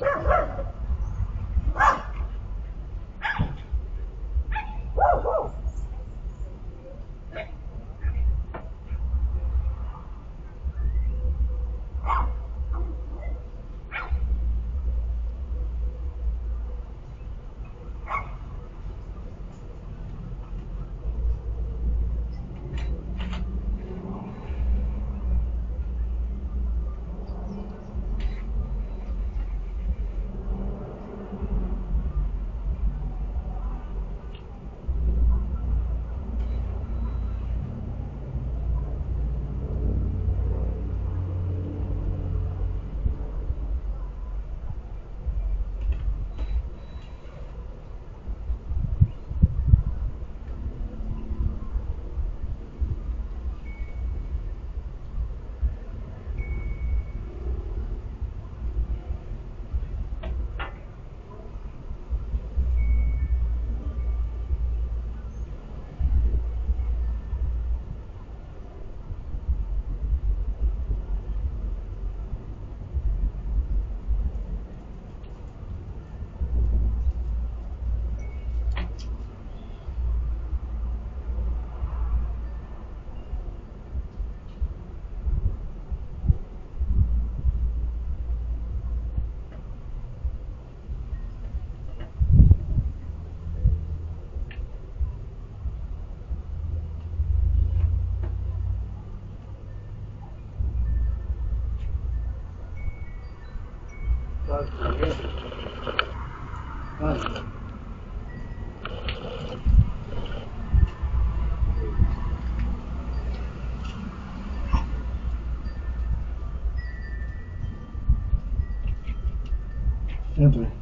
Yeah. Entra.